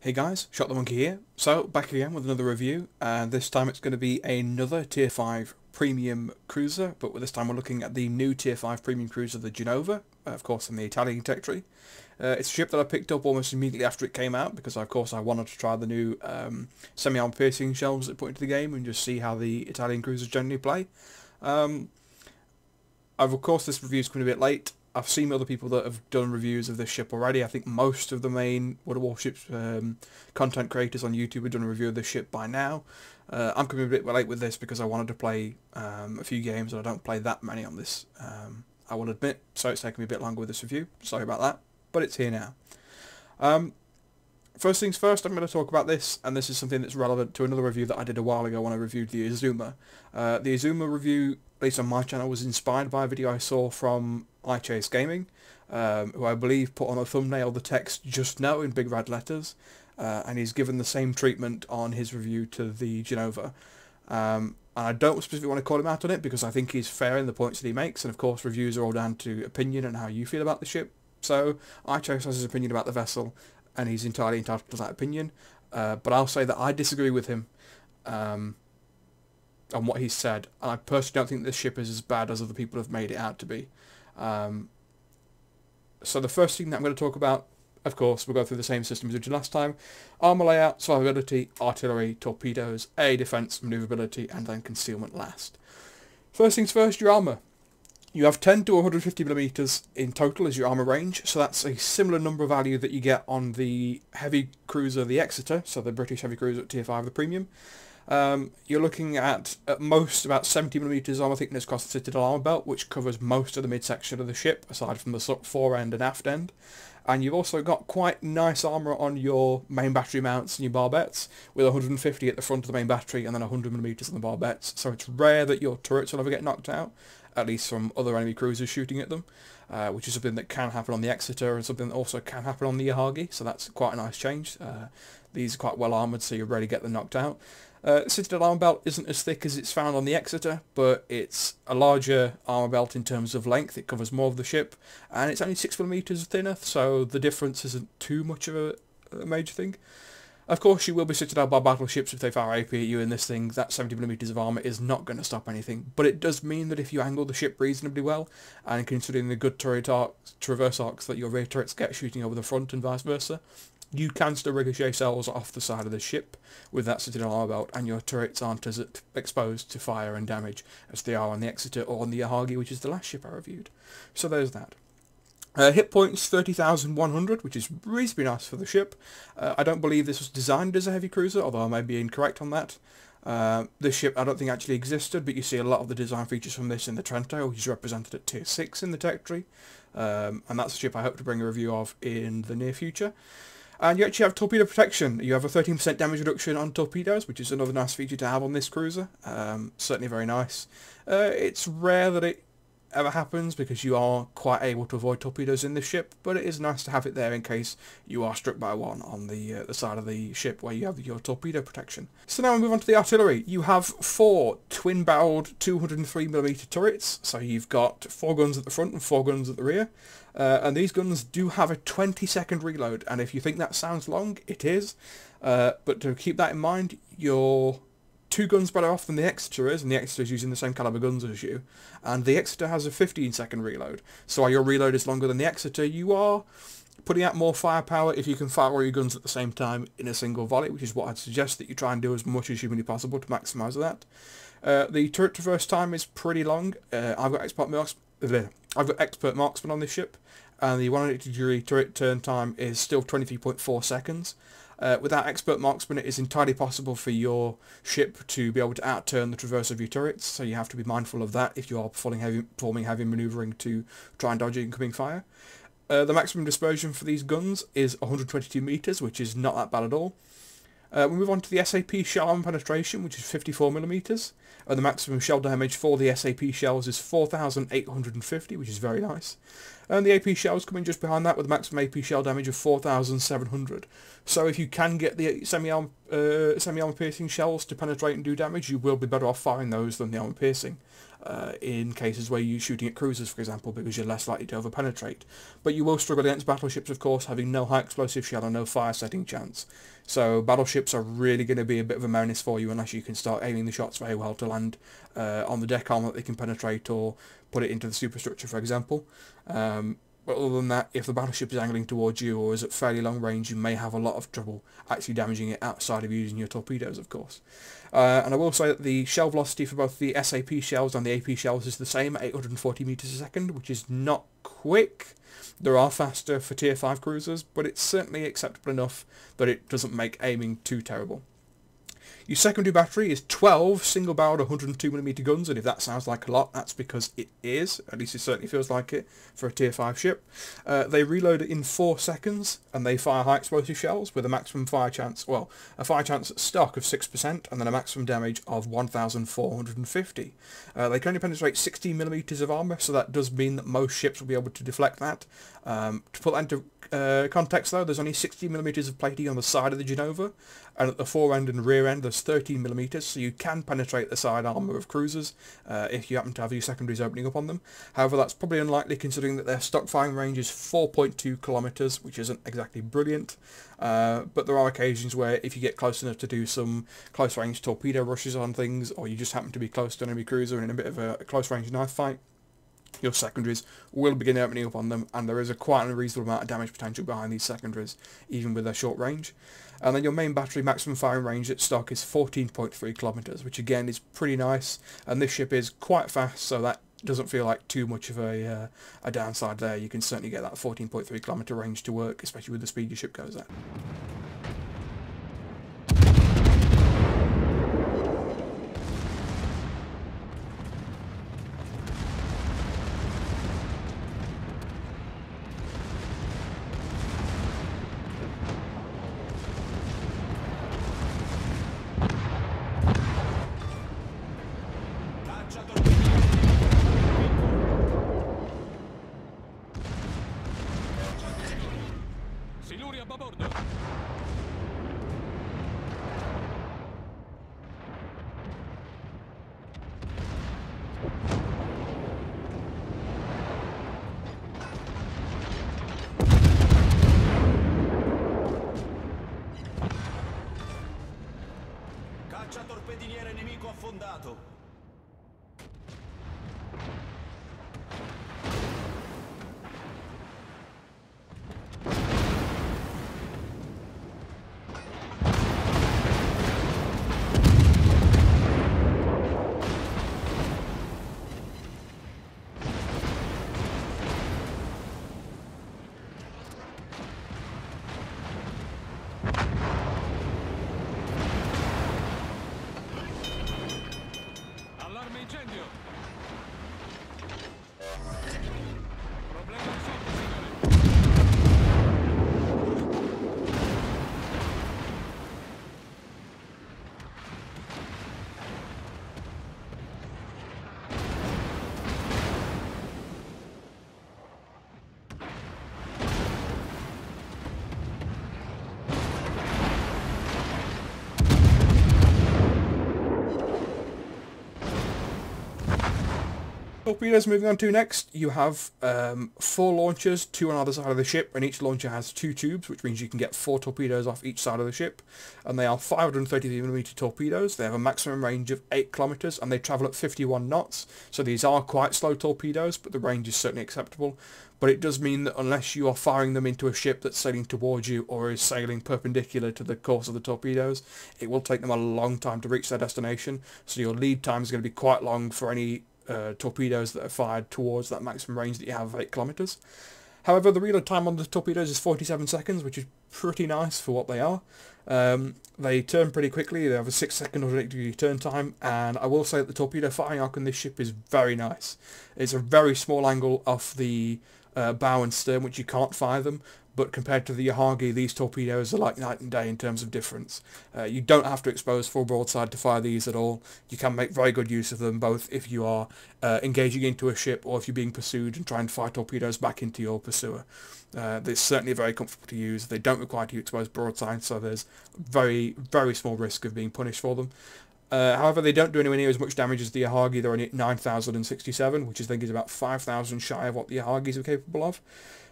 Hey guys, Shock the Monkey here. So, back again with another review, and this time it's going to be another Tier 5 Premium Cruiser, but this time we're looking at the new Tier 5 Premium Cruiser, the Genova, uh, of course in the Italian territory. Uh, it's a ship that I picked up almost immediately after it came out, because of course I wanted to try the new um, semi-arm piercing shells that put into the game, and just see how the Italian cruisers generally play. Um, of course this review is coming a bit late, I've seen other people that have done reviews of this ship already. I think most of the main World of Warships um, content creators on YouTube have done a review of this ship by now. Uh, I'm coming a bit late with this because I wanted to play um, a few games and I don't play that many on this, um, I will admit, so it's taken me a bit longer with this review. Sorry about that, but it's here now. Um, first things first, I'm going to talk about this, and this is something that's relevant to another review that I did a while ago when I reviewed the Azuma. Uh, the Azuma review, at least on my channel, was inspired by a video I saw from iChase Gaming, um, who I believe put on a thumbnail the text just now in big red letters, uh, and he's given the same treatment on his review to the Genova. Um, and I don't specifically want to call him out on it because I think he's fair in the points that he makes, and of course reviews are all down to opinion and how you feel about the ship. So iChase has his opinion about the vessel, and he's entirely entitled to that opinion. Uh, but I'll say that I disagree with him um, on what he said, and I personally don't think this ship is as bad as other people have made it out to be. Um, so the first thing that I'm going to talk about, of course, we'll go through the same system as we did last time. Armour layout, survivability, artillery, torpedoes, air defence, manoeuvrability, and then concealment last. First things first, your armour. You have 10 to 150 millimeters in total as your armour range, so that's a similar number of value that you get on the heavy cruiser, the Exeter, so the British heavy cruiser at Tier 5, the premium. Um, you're looking at at most about 70 millimeters armor thickness across the Citadel armor belt, which covers most of the midsection of the ship, aside from the fore end and aft end. And you've also got quite nice armor on your main battery mounts and your barbettes, with 150 at the front of the main battery and then 100 millimeters on the barbettes. So it's rare that your turrets will ever get knocked out, at least from other enemy cruisers shooting at them, uh, which is something that can happen on the Exeter and something that also can happen on the Yahagi. So that's quite a nice change. Uh, these are quite well armoured, so you rarely get them knocked out. Uh, Citadel armor belt isn't as thick as it's found on the Exeter, but it's a larger armor belt in terms of length. It covers more of the ship, and it's only 6mm thinner, so the difference isn't too much of a, a major thing. Of course, you will be Citadel by battleships if they fire AP at you, and this thing, that 70mm of armour, is not going to stop anything. But it does mean that if you angle the ship reasonably well, and considering the good turret arcs, traverse arcs that your rear turrets get shooting over the front and vice versa, you can still ricochet cells off the side of the ship with that Citadel armor belt, and your turrets aren't as exposed to fire and damage as they are on the Exeter or on the Yahagi, which is the last ship I reviewed. So there's that. Uh, hit points 30,100, which is reasonably nice for the ship. Uh, I don't believe this was designed as a heavy cruiser, although I may be incorrect on that. Uh, this ship I don't think actually existed, but you see a lot of the design features from this in the Trento, which is represented at Tier 6 in the tech tree. Um, and that's a ship I hope to bring a review of in the near future. And you actually have torpedo protection. You have a 13% damage reduction on torpedoes, which is another nice feature to have on this cruiser. Um, certainly very nice. Uh, it's rare that it ever happens because you are quite able to avoid torpedoes in this ship, but it is nice to have it there in case you are struck by one on the uh, the side of the ship where you have your torpedo protection. So now we move on to the artillery. You have four twin-barreled 203mm turrets, so you've got four guns at the front and four guns at the rear. Uh, and these guns do have a 20 second reload, and if you think that sounds long, it is. Uh, but to keep that in mind, your two guns better off than the Exeter is, and the Exeter is using the same caliber guns as you, and the Exeter has a 15 second reload. So while your reload is longer than the Exeter, you are putting out more firepower if you can fire all your guns at the same time in a single volley, which is what I'd suggest that you try and do as much as humanly possible to maximise that. Uh, the turret traverse time is pretty long. Uh, I've got expert marks. I've got expert marksman on this ship, and the 180 degree turret turn time is still 23.4 seconds. Uh, without expert marksman, it is entirely possible for your ship to be able to outturn the traverse of your turrets, so you have to be mindful of that if you are performing heavy, performing heavy manoeuvring to try and dodge incoming fire. Uh, the maximum dispersion for these guns is 122 meters, which is not that bad at all. Uh, we move on to the SAP shell arm penetration, which is 54 millimeters, and the maximum shell damage for the SAP shells is 4,850, which is very nice. And the AP shells come in just behind that with a maximum AP shell damage of 4,700. So if you can get the semi-armor uh, semi piercing shells to penetrate and do damage, you will be better off firing those than the armor piercing. Uh, in cases where you're shooting at cruisers, for example, because you're less likely to overpenetrate. But you will struggle against battleships, of course, having no high explosive shell and no fire setting chance. So battleships are really going to be a bit of a menace for you unless you can start aiming the shots very well to land uh, on the deck arm that they can penetrate or put it into the superstructure, for example. Um, but other than that, if the battleship is angling towards you or is at fairly long range, you may have a lot of trouble actually damaging it outside of using your torpedoes, of course. Uh, and I will say that the shell velocity for both the SAP shells and the AP shells is the same at 840 meters a second, which is not quick. There are faster for tier 5 cruisers, but it's certainly acceptable enough that it doesn't make aiming too terrible. Your secondary battery is 12 single-barreled 102mm guns, and if that sounds like a lot, that's because it is. At least it certainly feels like it for a Tier 5 ship. Uh, they reload in 4 seconds, and they fire high explosive shells with a maximum fire chance, well, a fire chance stock of 6%, and then a maximum damage of 1,450. Uh, they can only penetrate 16mm of armour, so that does mean that most ships will be able to deflect that. Um, to put that into uh, context though, there's only 60mm of plating on the side of the Genova, and at the fore end and rear end there's 13mm, so you can penetrate the side armour of cruisers uh, if you happen to have your secondaries opening up on them. However, that's probably unlikely considering that their stock firing range is 4.2 kilometres, which isn't exactly brilliant, uh, but there are occasions where if you get close enough to do some close range torpedo rushes on things, or you just happen to be close to an enemy cruiser in a bit of a close range knife fight, your secondaries will begin opening up on them and there is a quite a reasonable amount of damage potential behind these secondaries even with their short range. And then your main battery maximum firing range at stock is 14.3 kilometers, which again is pretty nice and this ship is quite fast so that doesn't feel like too much of a, uh, a downside there. You can certainly get that 14.3 kilometer range to work, especially with the speed your ship goes at. Torpedoes moving on to next, you have um, four launchers, two on either side of the ship, and each launcher has two tubes, which means you can get four torpedoes off each side of the ship. And they are 533mm torpedoes. They have a maximum range of 8 kilometers, and they travel at 51 knots. So these are quite slow torpedoes, but the range is certainly acceptable. But it does mean that unless you are firing them into a ship that's sailing towards you or is sailing perpendicular to the course of the torpedoes, it will take them a long time to reach their destination. So your lead time is going to be quite long for any uh, torpedoes that are fired towards that maximum range that you have of 8 kilometers. However, the reload time on the torpedoes is 47 seconds, which is pretty nice for what they are. Um, they turn pretty quickly, they have a 6 second or 8 degree turn time, and I will say that the torpedo firing arc on this ship is very nice. It's a very small angle off the uh, bow and stern, which you can't fire them, but compared to the Yahagi, these torpedoes are like night and day in terms of difference. Uh, you don't have to expose full broadside to fire these at all. You can make very good use of them both if you are uh, engaging into a ship or if you're being pursued and trying to fire torpedoes back into your pursuer. Uh, they're certainly very comfortable to use. They don't require you to expose broadside, so there's very, very small risk of being punished for them. Uh, however, they don't do anywhere near as much damage as the Yahagi. They're only at 9,067, which I think is about 5,000 shy of what the Yahagis are capable of.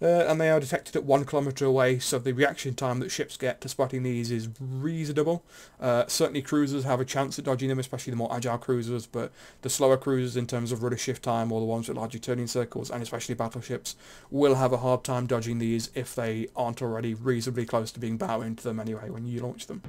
Uh, and they are detected at one kilometre away, so the reaction time that ships get to spotting these is reasonable. Uh, certainly cruisers have a chance at dodging them, especially the more agile cruisers, but the slower cruisers in terms of rudder shift time or the ones with larger turning circles, and especially battleships, will have a hard time dodging these if they aren't already reasonably close to being bow into them anyway when you launch them.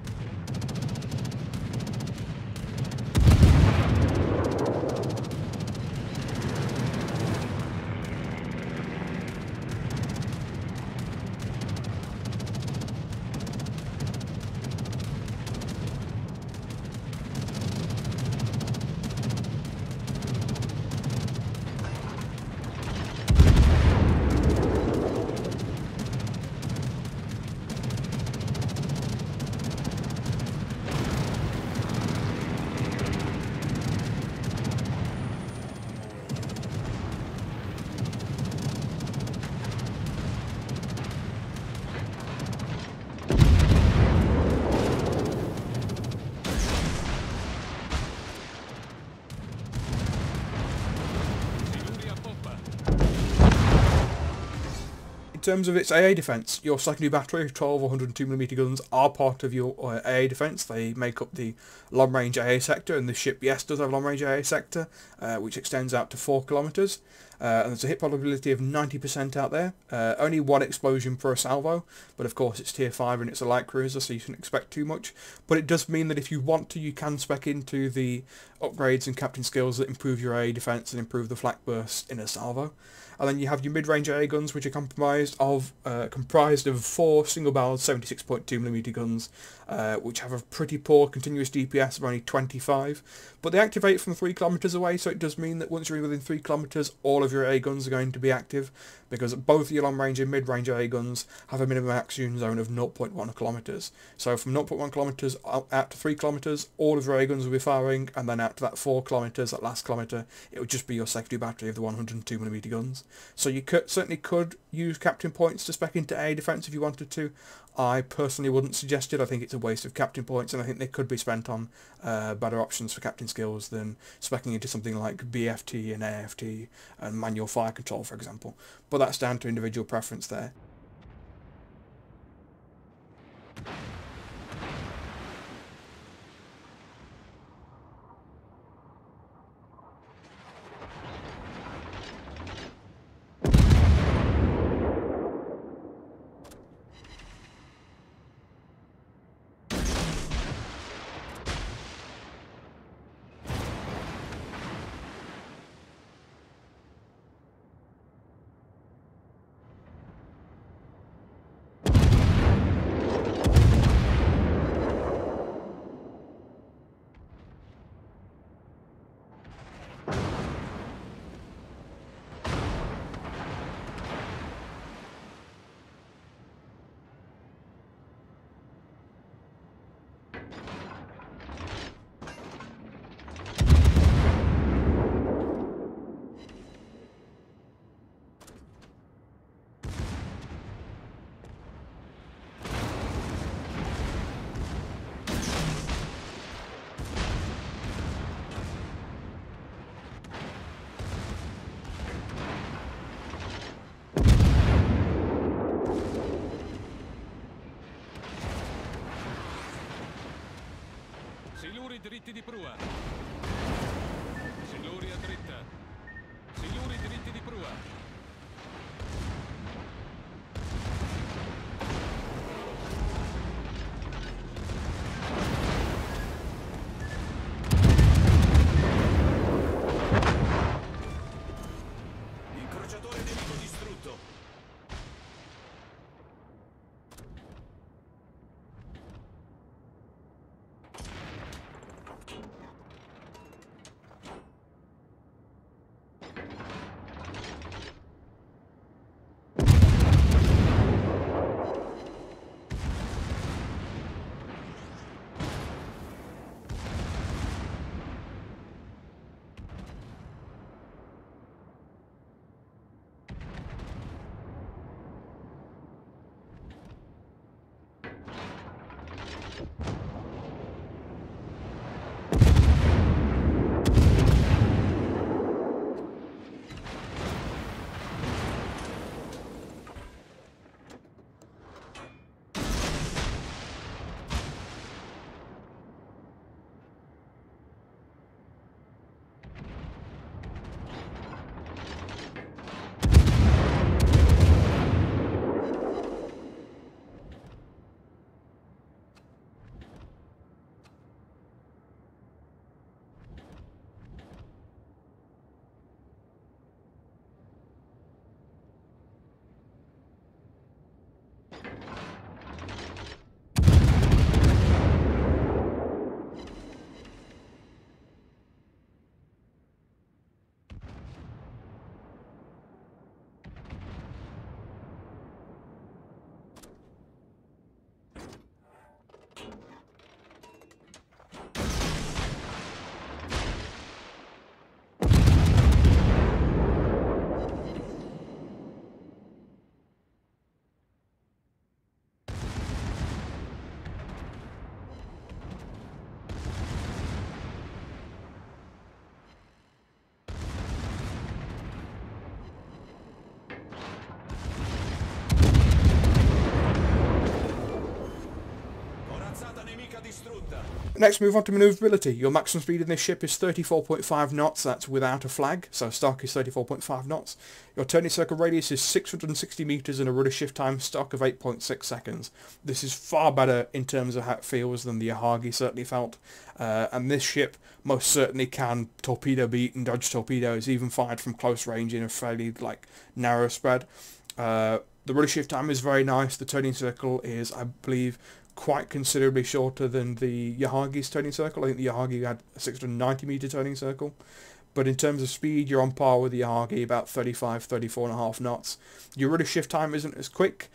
Terms of its AA defence, your secondary battery of 12 or 102mm guns are part of your uh, AA defence. They make up the long-range AA sector, and the ship, yes, does have a long-range AA sector, uh, which extends out to 4 kilometres. Uh, and there's a hit probability of 90% out there. Uh, only one explosion per salvo, but of course it's tier 5 and it's a light cruiser, so you shouldn't expect too much. But it does mean that if you want to, you can spec into the upgrades and captain skills that improve your AA defence and improve the flak burst in a salvo. And then you have your mid-range AA guns, which are comprised of uh, comprised of four single-barreled 76.2mm guns, uh, which have a pretty poor continuous DPS of only 25. But they activate from 3 kilometers away, so it does mean that once you're within 3 kilometers, all of your AA guns are going to be active, because both your long-range and mid-range AA guns have a minimum action zone of 0.1 kilometers. So from 0.1 kilometers out to 3 kilometers, all of your AA guns will be firing, and then out to that 4 kilometers, that last kilometer, it would just be your secondary battery of the 102mm guns. So you could, certainly could use captain points to spec into AA defense if you wanted to. I personally wouldn't suggest it. I think it's a waste of captain points, and I think they could be spent on uh, better options for captain skills than specking into something like BFT and AFT and manual fire control, for example. But that's down to individual preference there. diritti di prua. Next, move on to manoeuvrability. Your maximum speed in this ship is 34.5 knots. That's without a flag, so stock is 34.5 knots. Your turning circle radius is 660 meters and a rudder shift time stock of 8.6 seconds. This is far better in terms of how it feels than the Yahagi certainly felt. Uh, and this ship most certainly can torpedo beat and dodge torpedoes, even fired from close range in a fairly like narrow spread. Uh, the rudder shift time is very nice. The turning circle is, I believe, quite considerably shorter than the Yahagi's turning circle. I think the Yahagi had a 690 meter turning circle. But in terms of speed, you're on par with the Yahagi, about 35, 34 and a half knots. Your rudder shift time isn't as quick,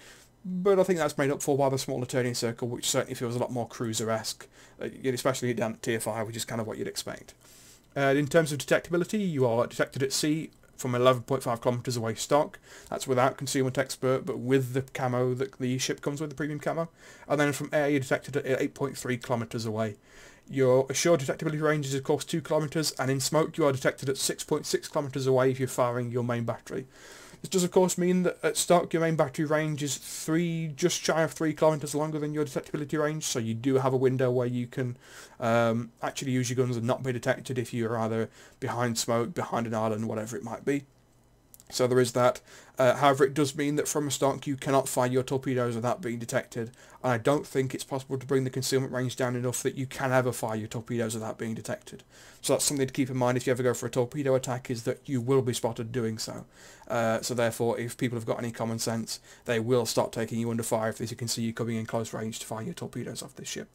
but I think that's made up for by the smaller turning circle, which certainly feels a lot more cruiser-esque, uh, especially down at tier 5, which is kind of what you'd expect. Uh, in terms of detectability, you are detected at sea from 11.5 kilometers away stock. That's without concealment expert, but with the camo that the ship comes with, the premium camo. And then from air, you're detected at 8.3 kilometers away. Your assured detectability range is of course 2 kilometers, and in smoke you are detected at 6.6 kilometers away if you're firing your main battery. This does of course mean that at stock your main battery range is three, just shy of three kilometers longer than your detectability range, so you do have a window where you can um, actually use your guns and not be detected if you're either behind smoke, behind an island, whatever it might be. So there is that. Uh, however, it does mean that from a stock you cannot fire your torpedoes without being detected. And I don't think it's possible to bring the concealment range down enough that you can ever fire your torpedoes without being detected. So that's something to keep in mind if you ever go for a torpedo attack is that you will be spotted doing so. Uh, so therefore, if people have got any common sense, they will start taking you under fire if they can see you coming in close range to fire your torpedoes off this ship.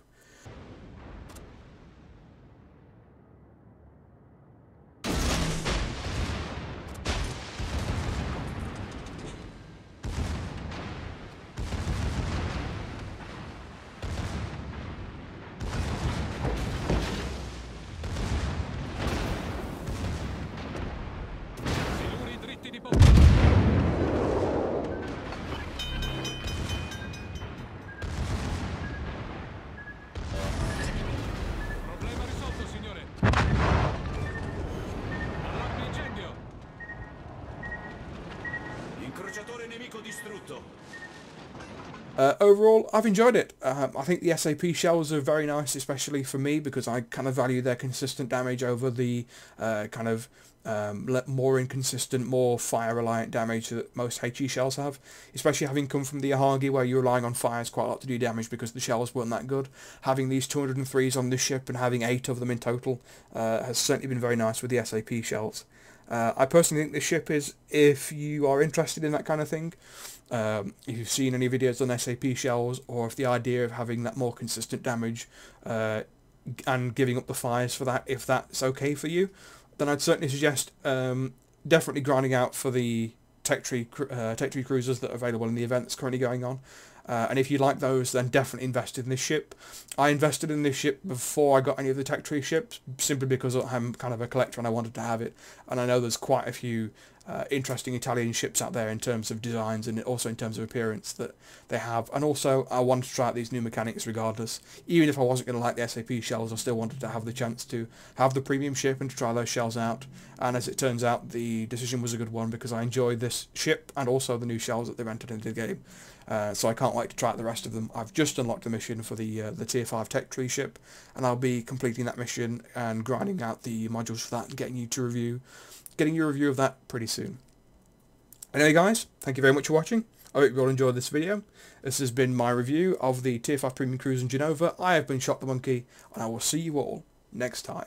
Uh, overall, I've enjoyed it. Um, I think the SAP shells are very nice, especially for me, because I kind of value their consistent damage over the uh, kind of um, more inconsistent, more fire-reliant damage that most HE shells have, especially having come from the Yahagi where you're relying on fires quite a lot to do damage because the shells weren't that good. Having these 203s on this ship and having eight of them in total uh, has certainly been very nice with the SAP shells. Uh, I personally think this ship is, if you are interested in that kind of thing, um, if you've seen any videos on SAP shells, or if the idea of having that more consistent damage uh, and giving up the fires for that, if that's okay for you, then I'd certainly suggest um, definitely grinding out for the Tech Tree, uh, Tech Tree cruisers that are available in the event that's currently going on. Uh, and if you like those, then definitely invest in this ship. I invested in this ship before I got any of the Tech Tree ships, simply because I'm kind of a collector and I wanted to have it. And I know there's quite a few uh, interesting Italian ships out there in terms of designs and also in terms of appearance that they have. And also, I wanted to try out these new mechanics regardless. Even if I wasn't going to like the SAP shells, I still wanted to have the chance to have the premium ship and to try those shells out. And as it turns out, the decision was a good one because I enjoyed this ship and also the new shells that they've entered into the game. Uh, so I can't wait to try out the rest of them. I've just unlocked the mission for the uh, the Tier 5 Tech Tree ship, and I'll be completing that mission and grinding out the modules for that and getting you to review, getting your review of that pretty soon. Anyway guys, thank you very much for watching. I hope you all enjoyed this video. This has been my review of the Tier 5 Premium Cruise in Genova. I have been Shock the Monkey, and I will see you all next time.